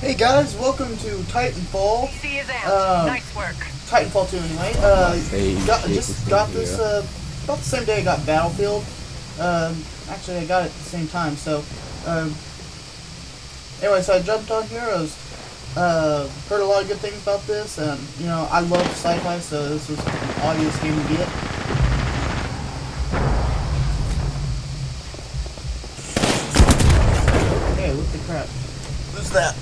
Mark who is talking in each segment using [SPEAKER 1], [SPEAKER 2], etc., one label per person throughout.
[SPEAKER 1] Hey guys, welcome to Titanfall.
[SPEAKER 2] PC is out.
[SPEAKER 1] Um,
[SPEAKER 2] nice work.
[SPEAKER 1] Titanfall 2 anyway. Uh,
[SPEAKER 3] Hey,
[SPEAKER 1] got, just got this uh, about the same day I got Battlefield. Um, actually, I got it at the same time. So, um, anyway, so I jumped on Heroes. Uh, heard a lot of good things about this, and you know I love sci-fi, so this was an obvious game to get. Hey, what the crap? Who's that?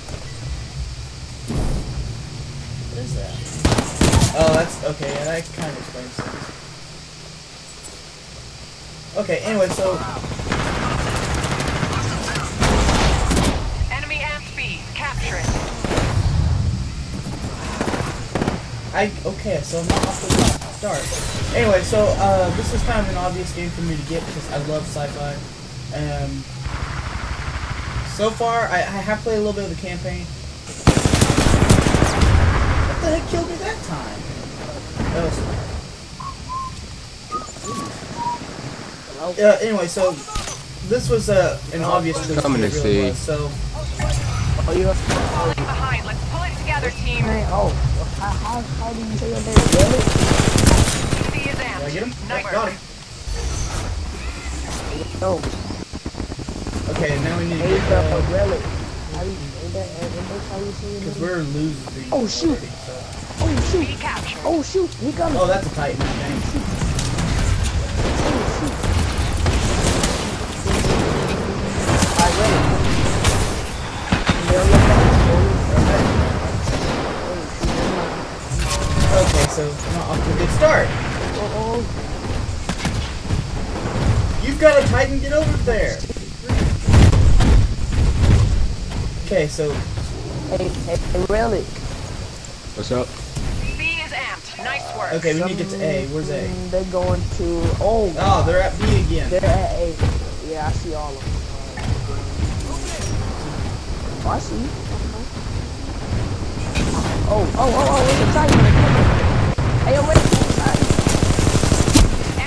[SPEAKER 1] What is that? Oh, that's okay. Yeah, that kind of explains things. Okay. Anyway, so
[SPEAKER 2] Enemy amp. Capture it.
[SPEAKER 1] I okay. So I'm not off the start. Anyway, so uh, this is kind of an obvious game for me to get because I love sci-fi. Um, so far, I, I have played a little bit of the campaign. What the heck killed me that time? That was Yeah, anyway, so this was uh, an obvious choice.
[SPEAKER 3] Coming
[SPEAKER 1] it
[SPEAKER 3] to
[SPEAKER 1] really
[SPEAKER 3] see.
[SPEAKER 1] was, So
[SPEAKER 4] Oh, you have
[SPEAKER 2] Falling behind. Let's pull it together, team.
[SPEAKER 4] Oh, how, how, how do you say your name? Really?
[SPEAKER 2] PC is
[SPEAKER 1] did I get him?
[SPEAKER 2] Nice
[SPEAKER 1] Got him.
[SPEAKER 4] No.
[SPEAKER 1] Okay, now we need to
[SPEAKER 4] Ain't
[SPEAKER 1] get
[SPEAKER 4] that a
[SPEAKER 1] uh,
[SPEAKER 4] relic? How you, ain't that, ain't that how you say your
[SPEAKER 1] because we're losing.
[SPEAKER 4] Oh, shoot.
[SPEAKER 1] already, so.
[SPEAKER 4] Oh, shoot.
[SPEAKER 2] captured.
[SPEAKER 4] Oh, shoot. He coming.
[SPEAKER 1] Oh, that's a Titan. Dang.
[SPEAKER 4] Oh, shoot. I ready. There you go.
[SPEAKER 1] Okay, so not off to a good start.
[SPEAKER 4] Oh,
[SPEAKER 1] You've got a Titan. Get over there. Okay, so.
[SPEAKER 4] Hey, hey, hey, relic.
[SPEAKER 3] What's up?
[SPEAKER 2] B is amped. Nice work.
[SPEAKER 1] okay, we need to get to A. Where's A?
[SPEAKER 4] They're going to. Oh,
[SPEAKER 1] Oh, they're at B again.
[SPEAKER 4] they're at A. Yeah, I see all of them. Oh, I see. Okay. Oh, oh, oh, oh, it's a Titan. Hey, yo, wait. Titan.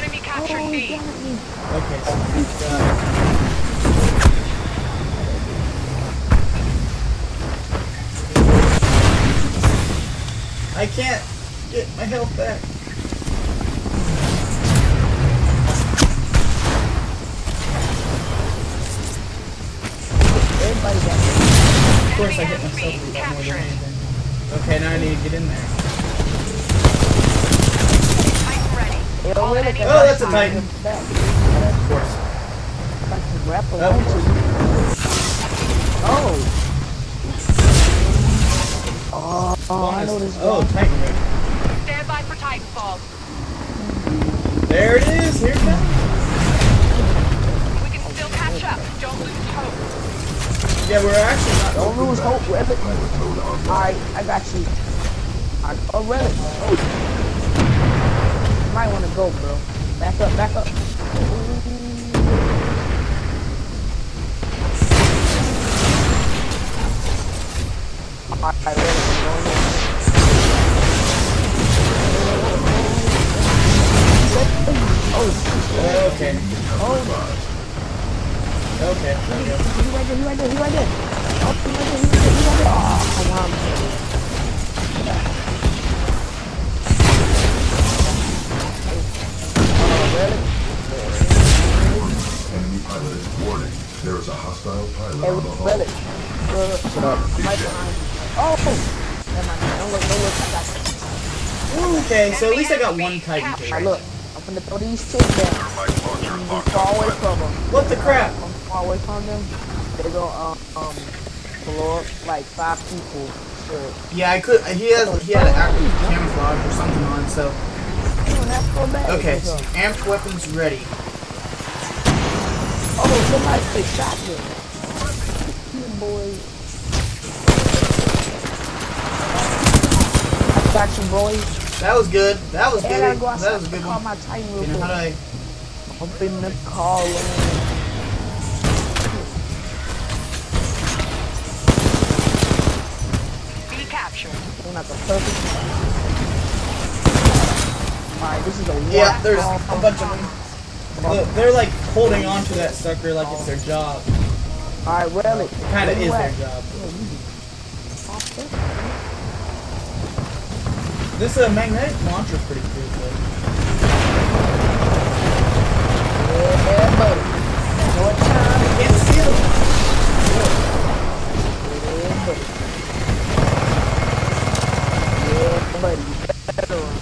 [SPEAKER 2] Enemy captured
[SPEAKER 4] Oh,
[SPEAKER 2] B.
[SPEAKER 4] he got me.
[SPEAKER 1] Okay, so we've I can't get my health back.
[SPEAKER 4] Everybody got.
[SPEAKER 1] Of course, I hit myself with that more than anything. Okay, now I need to get in there.
[SPEAKER 2] Titan ready.
[SPEAKER 4] Hey, yo,
[SPEAKER 2] All
[SPEAKER 4] relic,
[SPEAKER 2] enemy
[SPEAKER 4] I
[SPEAKER 1] Oh, that's a. Titan. Of course.
[SPEAKER 4] This
[SPEAKER 1] oh,
[SPEAKER 4] guy.
[SPEAKER 1] Titan ready.
[SPEAKER 2] Stand by for Titanfall.
[SPEAKER 1] There it is. Here it comes.
[SPEAKER 2] We can still catch up. Don't lose hope.
[SPEAKER 1] Yeah, we're actually not.
[SPEAKER 4] Don't lose hope, relic. Alright, I got you. I, oh, relic. Oh. You might want to go, bro. Back up, back up. Alright, relic, I'm Oh,
[SPEAKER 1] Okay.
[SPEAKER 4] oh,
[SPEAKER 1] Okay. There we go.
[SPEAKER 4] he right there, he right there, he right there. Oh, he right there, he right there, he right there. Oh, come on. Really?
[SPEAKER 5] Enemy pilot is warning. There is a hostile pilot
[SPEAKER 4] Hey,
[SPEAKER 5] on the?
[SPEAKER 4] Look, look,
[SPEAKER 3] up?
[SPEAKER 4] I'm right behind you. Oh! Never mind, don't look, don't look, I got you.
[SPEAKER 1] Okay, so at least I got one Titan
[SPEAKER 4] look, Gonna throw these chicks down. You be far away from them.
[SPEAKER 1] What the crap?
[SPEAKER 4] I'm far away from them. They go, um, um, blow up like five people. Sure.
[SPEAKER 1] Yeah, I could. He has. He had an active camouflage or something on. So
[SPEAKER 4] You don't have to go back.
[SPEAKER 1] okay, so amped weapons ready.
[SPEAKER 4] Oh, somebody say shotgun. Boy. Got you, boy.
[SPEAKER 1] That was good. That was good.
[SPEAKER 4] Go
[SPEAKER 1] That was a good one.
[SPEAKER 4] my Titan real
[SPEAKER 1] You know
[SPEAKER 4] quick.
[SPEAKER 1] how do I?
[SPEAKER 4] Up in the car lane.
[SPEAKER 2] B captured.
[SPEAKER 4] Doing like a perfect. Alright, this is a
[SPEAKER 1] Yeah, there's a bunch of them. Look, they're like holding on to that sucker like it's their job.
[SPEAKER 4] Alright, well, it
[SPEAKER 1] Kind of
[SPEAKER 4] where
[SPEAKER 1] is
[SPEAKER 4] you
[SPEAKER 1] their
[SPEAKER 4] at?
[SPEAKER 1] job.
[SPEAKER 4] Where you
[SPEAKER 1] This uh, magnetic launcher is pretty cool. Though.
[SPEAKER 4] Yeah, buddy. More time.
[SPEAKER 1] Can't.
[SPEAKER 4] Yeah, buddy. Yeah, buddy. You better run.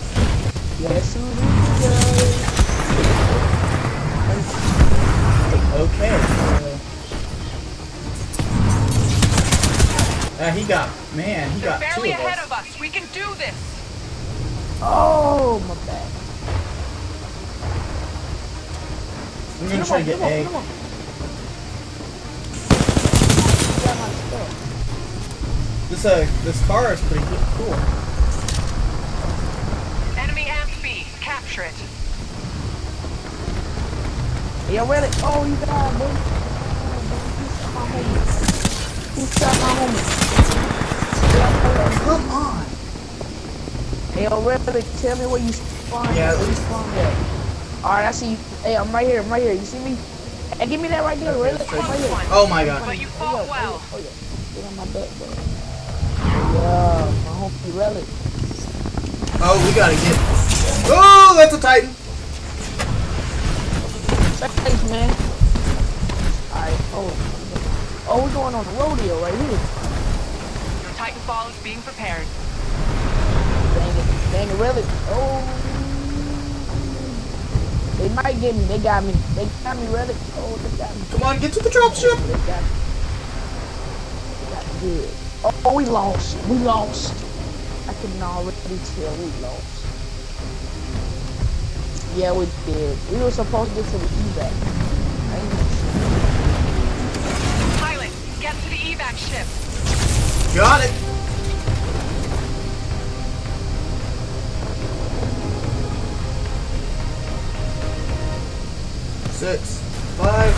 [SPEAKER 4] Yes, you do,
[SPEAKER 1] Okay. Uh, uh, he got man. He
[SPEAKER 2] They're
[SPEAKER 1] got two
[SPEAKER 2] barely
[SPEAKER 1] of
[SPEAKER 2] ahead
[SPEAKER 1] us.
[SPEAKER 2] of us. We can do this.
[SPEAKER 4] Oh, my bad.
[SPEAKER 1] I'm gonna try to get
[SPEAKER 4] Come
[SPEAKER 1] A.
[SPEAKER 4] come on. Got my stuff.
[SPEAKER 1] This uh, this car is pretty cool.
[SPEAKER 2] Enemy amped B. Capture it.
[SPEAKER 4] Y'all ready? Oh, you died, boy. He shot my homie.
[SPEAKER 1] Come on.
[SPEAKER 4] Hey, y'all? Tell me where you spawned
[SPEAKER 1] Yeah,
[SPEAKER 4] at. Where you spawned at. Alright, I see you. Hey, I'm right here. I'm right here. You see me? Hey, give me that right there. Really?
[SPEAKER 1] straight-
[SPEAKER 4] Right here.
[SPEAKER 1] Oh my god.
[SPEAKER 2] But you
[SPEAKER 4] Oh,
[SPEAKER 2] fought
[SPEAKER 4] yeah,
[SPEAKER 2] well.
[SPEAKER 4] Oh, yeah. Oh, yeah. Get on my back, bro. Yeah, my homie relic.
[SPEAKER 1] Oh, we gotta get. Oh, that's a Titan.
[SPEAKER 4] Thanks, man. Alright, hold on. Oh, we're going on the rodeo right here.
[SPEAKER 2] Your Titanfall is being prepared.
[SPEAKER 4] Dang it. Dang it, relic. Oh. They might get me. They got me. They got me, really. Oh, they got me.
[SPEAKER 1] Come on, get to the dropship.
[SPEAKER 4] They got me. They got me good. Oh, we lost. We lost. I can already tell we lost. Yeah, we did. We were supposed to get to the evac. I ain't no shit.
[SPEAKER 2] Pilot, get to the evac ship.
[SPEAKER 1] Got it. Six, five.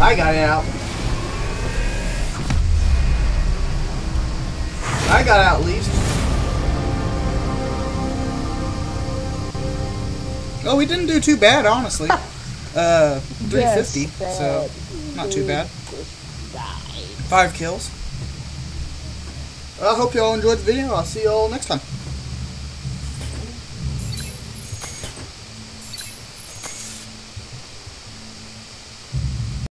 [SPEAKER 1] I got it out. I got out at least. Oh, we didn't do too bad, honestly. Uh, 350,
[SPEAKER 4] Yes,
[SPEAKER 1] so not too bad. Five kills. I hope you all enjoyed the video. I'll see you all next time.